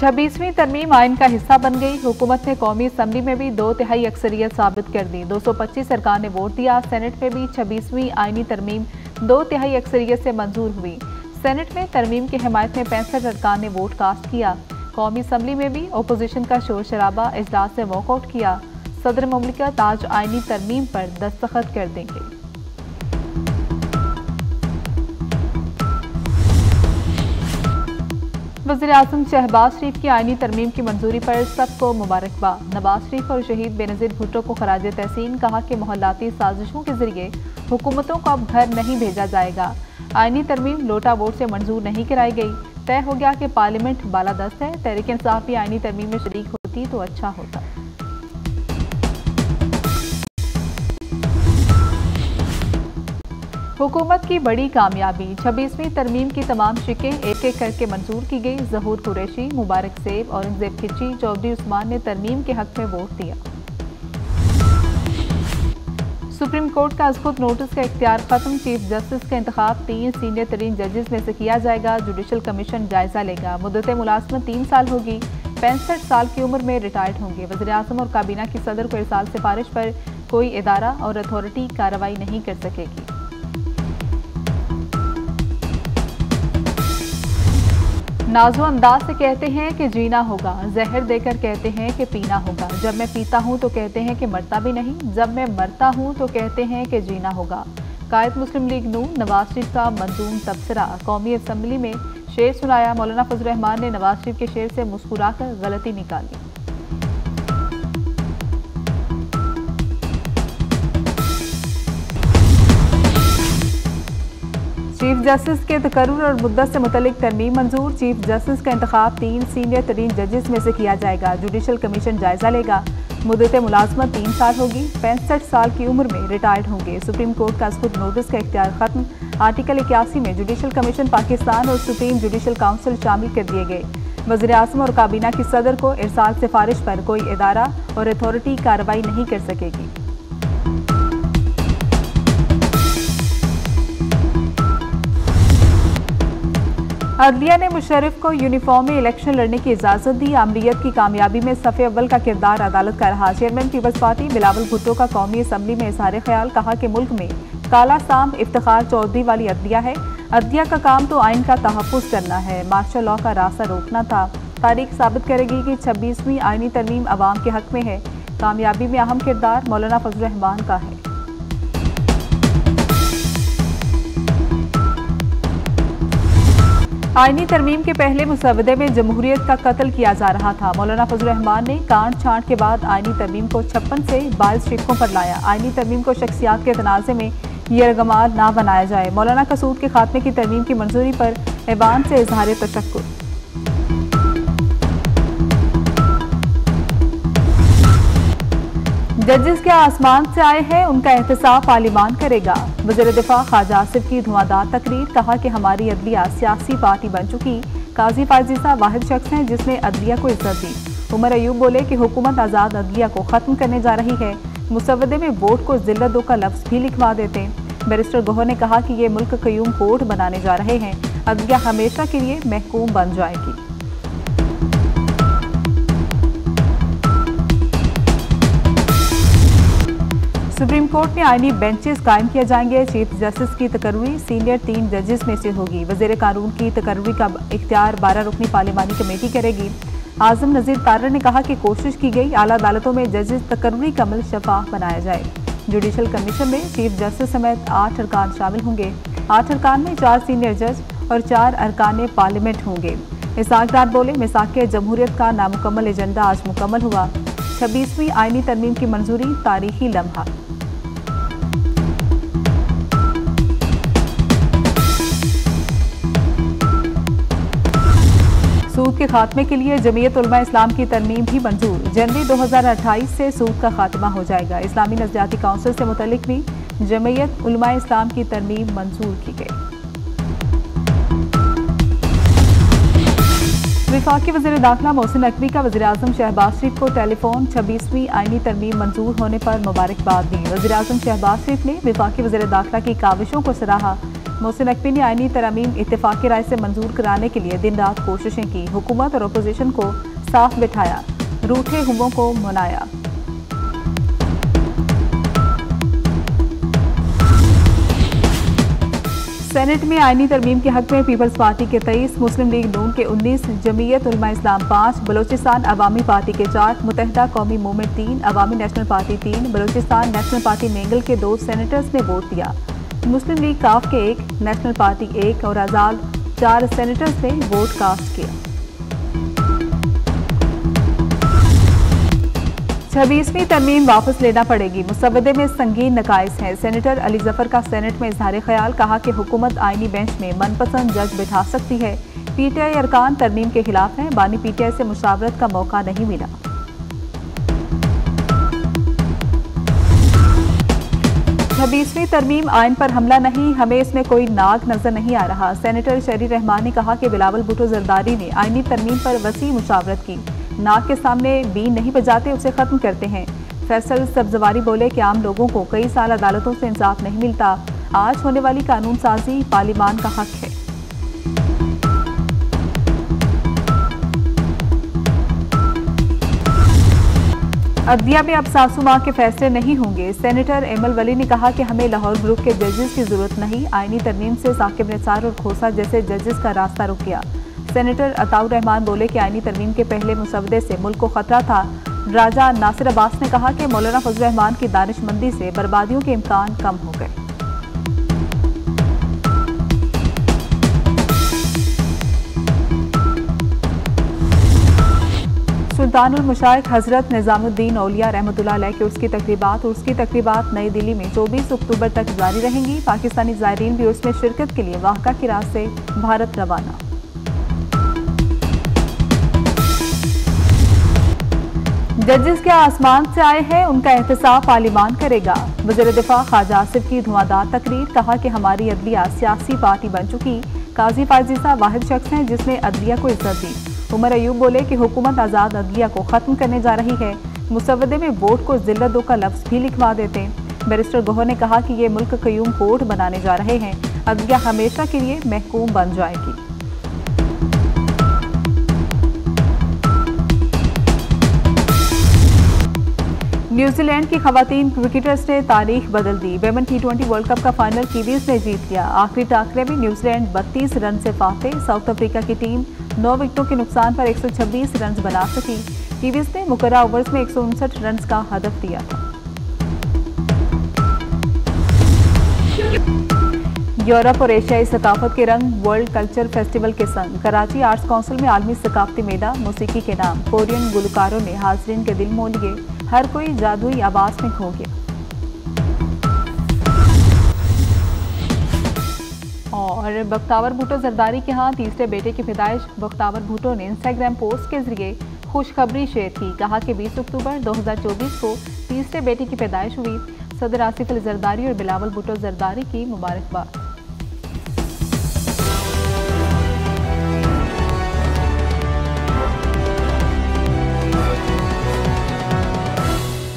छब्बीसवीं तरमीम आयन का हिस्सा बन गई। हुकूमत ने कौमी असम्बली में भी दो तिहाई अक्सरियत साबित कर दी। 225 सरकार ने वोट दिया। सेनेट में भी छब्बीसवीं आइनी तरमीम दो तिहाई अक्सरियत से मंजूर हुई। सेनेट में तरमीम की हमायत में पैंसठ सरकार ने वोट कास्ट किया। कौमी असम्बली में भी अपोजिशन का शोर शराबा इजलास से वॉकआउट किया। सदर ममलिकत आज आइनी तरमीम पर दस्तखत कर देंगे। वजी अजम शहबाज शरीफ की आइनी तरमीम की मंजूरी पर सबको मुबारकबाद। नवाज़ शरीफ और शहीद बेनज़ीर भुट्टो को खराज तहसीन कहा कि मोहलाती साजिशों के ज़रिए हुकूमतों को अब घर नहीं भेजा जाएगा। आइनी तरमीम लोटा वोट से मंजूर नहीं कराई गई। तय हो गया कि पार्लियामेंट बाला बालादस्त है। तहरीक इंसाफ भी आइनी तरमीम में शरीक होती तो अच्छा होता। हुकूमत की बड़ी कामयाबी। छब्बीसवीं तरमीम की तमाम शिकें एक एक करके मंजूर की गई। जहूर कुरैशी, मुबारक सेब औरंगज़ेब खिची चौधरी उस्मान ने तरमीम के हक में वोट दिया। सुप्रीम कोर्ट का खुद नोटिस का इख्तियार खत्म। चीफ जस्टिस का इंतबाब तीन सीनियर तरीन जजेस में से किया जाएगा। जुडिशल कमीशन जायजा लेगा। मुदत मुलाजमत तीन साल होगी। पैंसठ साल की उम्र में रिटायर्ड होंगे। वजी अजम और काबीना की सदर को इरसाल सिफारिश पर कोई इदारा और अथॉरिटी कार्रवाई नहीं कर सकेगी। नाजो अंदाज से कहते हैं कि जीना होगा। जहर देकर कहते हैं कि पीना होगा। जब मैं पीता हूँ तो कहते हैं कि मरता भी नहीं। जब मैं मरता हूँ तो कहते हैं कि जीना होगा। कायद मुस्लिम लीग नू नवाज़ शरीफ का मंजूम तबसरा। कौमी असम्बली में शेर सुनाया। मौलाना फजल रहमान ने नवाज़ शरीफ के शेर से मुस्कुराकर गलती निकाली। जस्टिस के तकर्र और मुद्दत से मुतलिक तरमीम मंजूर। चीफ जस्टिस का इंतबाब तीन सीनियर तरीन जजेस में से किया जाएगा। जुडिशल कमीशन जायजा लेगा। मुदत मुलाजमत तीन साल होगी। पैंसठ साल की उम्र में रिटायर्ड होंगे। सुप्रीम कोर्ट का खुद नोटिस का इख्तियार खत्म। आर्टिकल इक्यासी में जुडिशल कमीशन पाकिस्तान और सुप्रीम जुडिशल काउंसिल शामिल कर दिए गए। वजी अजम और काबीना की सदर को इरसाल सिफारिश पर कोई इदारा और अथॉरिटी कार्रवाई नहीं कर सकेगी। अदलिया ने मुशरफ को यूनिफॉर्म में इलेक्शन लड़ने की इजाज़त दी। आमरीत की कामयाबी में सफ़े अव्वल का किरदार अदालत का रहा। Chairman peoples party Bilawal Bhutto का कौमी असम्बली में इजहार ख्याल, कहा कि मुल्क में काला साम इफ्तार चौधरी वाली अदलिया है। अदलिया का काम तो आइन का तहफ़ करना है। मार्शल लॉ का रास्ता रोकना था। तारीख साबित करेगी कि छब्बीसवीं आइनी तरमीम अवाम के हक में है। कामयाबी में अहम किरदार मौलाना फजल रहमान का है। आइनी तरमीम के पहले मुसवदे में जमहूरियत का कत्ल किया जा रहा था। मौलाना फजल रहमान ने कांड छांट के बाद आइनी तरमीम को छप्पन से बाईस शिक्कों पर लाया। आइनी तरमीम को शख्सियात के तनाज़े में यरगमाल ना बनाया जाए। मौलाना कसूद के खात्मे की तरमीम की मंजूरी पर ऐवान से इजहार तशक्र जजेस के आसमान से आए हैं, उनका एहतसाब पार्लिमान करेगा। वज़ीर दिफा ख्वाजा आसिफ की धुआंधार तकरीर, कहा कि हमारी अदलिया सियासी पार्टी बन चुकी। काजी फाजिसा वाहिद शख्स हैं, जिसने अदलिया को इज़्ज़त दी। उमर अयूब बोले कि हुकूमत आज़ाद अदलिया को ख़त्म करने जा रही है। मुसवदे में वोट को जिल्लतों का लफ्ज़ भी लिखवा देते बैरिस्टर गोहर ने कहा कि ये मुल्क क्यूम कोर्ट बनाने जा रहे हैं। अदलिया हमेशा के लिए महकूम बन जाएगी। सुप्रीम कोर्ट में आईनी बेंचेस कायम किए जाएँगे। चीफ जस्टिस की तकरवी, सीनियर तीन जजेस में से होगी। वज़ीर कानून की तकरवी का इख्तियार बारह रुकनी पार्लिमानी कमेटी करेगी। आज़म नजीर तारर ने कहा कि कोशिश की गई आला अदालतों में जजेस तकरवी का अमल शफाफ बनाया जाए। जुडिशल कमीशन में चीफ जस्टिस समेत आठ अरकान शामिल होंगे। आठ अरकान में चार सीनियर जज और चार अरकान पार्लियामेंट होंगे। इसाकदार बोले, मिसाक जमहूरियत का नामुकम्मल एजेंडा आज मुकम्मल हुआ। छब्बीसवीं आइनी तरमीम की मंजूरी, तारीखी लम्हा। सूद के खात्मे के लिए जमीयत उलमा इस्लाम की तरमीम भी मंजूर। जनवरी 2028 से सूद का खात्मा हो जाएगा। इस्लामी नजरियाती काउंसिल से मुतलिक भी जमीयत उलमा इस्लाम की तरमीम मंजूर की गई। विफाकी वजी दाखिला मोहसिन नकवी का वजी अजम शहबाज शरीफ को टेलीफोन। छब्बीसवीं आइनी तरमीम मंजूर होने पर मुबारकबाद दी। वजी अजम शहबाज शरीफ ने विफाकी वजी दाखिला की काविशों को सराहा। मोहसिन नकवी ने आईनी तरमीम इतफाक़ी राय से मंजूर कराने के लिए दिन रात कोशिशें की। हुकूमत और अपोजिशन को साफ़ बिठाया, रूठे हुओं को मनाया। सेनेट में आईनी तरमीम के हक में पीपल्स पार्टी के तेईस, मुस्लिम लीग नून के उन्नीस, जमीयत उलमा इस्लाम पाँच, बलोचिस्तान अवामी पार्टी के चार मुतहदा कौमी मूवमेंट तीन, अवामी नेशनल पार्टी तीन, बलोचिस्तान नेशनल पार्टी मेंगल के दो सेनेटर्स ने वोट दिया। मुस्लिम लीग काफ के एक, नेशनल पार्टी एक और आज़ाद चार सेनेटर्स ने वोट कास्ट किया। छब्बीसवीं तरमीम वापस लेना पड़ेगी। मुसवदे में संगीन नकाइस हैं। सेनेटर अली ज़फ़र का सेनेट में इजहार ख्याल, कहा कि हुकूमत आईनी बेंच में मनपसंद जज बिठा सकती है। पीटीआई अरकान तरमीम के खिलाफ हैं। बानी पीटीआई से मुशावरत का मौका नहीं मिला। छब्बीसवीं तरमीम आयन पर हमला नहीं, हमें इसमें कोई नाक नज़र नहीं आ रहा। सेनेटर शरी रहमान ने कहा कि बिलावल भुटो जरदारी ने आयनी तरमीम पर वसी मुशावरत की। नाक के सामने बीन नहीं बजाते, उसे खत्म करते हैं। फैसल सब्जवारी बोले कि आम लोगों को कई साल अदालतों से इंसाफ नहीं मिलता। आज होने वाली कानून साजी पार्लिमान का हक है। अदलिया में अब सासू माँ के फैसले नहीं होंगे। सेनेटर एमल वली ने कहा कि हमें लाहौर ग्रुप के जजेस की ज़रूरत नहीं। आईनी तरमीम से साकिब निसार और खोसा जैसे जजेस का रास्ता रुक गया। सेनेटर अताउर रहमान बोले कि आईनी तरमीम के पहले मुसवदे से मुल्क को खतरा था। राजा नासिर अब्बास ने कहा कि मौलाना फजल रहमान की दानिशमंदी से बर्बादियों के इम्कान कम हो गए। सुल्तानुल मुशाइक हज़रत निज़ामुद्दीन औलिया रहमत के उसकी तकरीबात और उसकी तकरीबात नई दिल्ली में 24 अक्टूबर तक जारी रहेंगी। पाकिस्तानी ज़ायरीन भी उसमें शिरकत के लिए वाहका की राह से भारत रवाना। जजेस के आसमान से आए हैं? उनका एहतसाब पार्लिमान करेगा। वज़ीर दिफा ख्वाजा आसिफ की धुआंधार तकरीर, कहा कि हमारी अदलिया सियासी पार्टी बन चुकी। काजी फाजिसा वाहिद शख्स हैं जिसने अदलिया को इज़्ज़त दी। उमर अयूब बोले कि हुकूमत आज़ाद अदलिया को ख़त्म करने जा रही है। मुसवदे में वोट को जिल्लतों का लफ्ज़ भी लिखवा देते बैरिस्टर गोहर ने कहा कि ये मुल्क क्यूम कोर्ट बनाने जा रहे हैं। अदलिया हमेशा के लिए महकूम बन जाएगी। न्यूजीलैंड की खातन क्रिकेटर्स ने तारीख बदल दी। Women T twenty world cup का फाइनल कीवीज ने जीत लिया। आखिरी टाकरे में न्यूजीलैंड 32 रन से फाते। साउथ अफ्रीका की टीम नौ विकेटों के नुकसान पर 126 रन बना सकी। कीवीज ने मुकर्रा ओवर्स में एक रन का हदफ दिया था। यूरोप और एशियाई सकाफत के रंग वर्ल्ड कल्चर फेस्टिवल के संग कराची आर्ट्स काउंसिल में आलमी सकाफती मेला मौसीकी के नाम कोरियन गुलकारों ने हाजरीन के दिल मोह लिए। हर कोई जादुई आवाज़ में खो गया। और बख्तावर भुटो जरदारी के यहाँ तीसरे बेटे की पैदाइश बख्तावर भुटो ने इंस्टाग्राम पोस्ट के ज़रिए खुशखबरी शेयर की। कहा कि 20 अक्टूबर 2024 को तीसरे बेटे की पैदाइश हुई। सदर आसिफ अली जरदारी और बिलावल भुटो जरदारी की मुबारकबाद।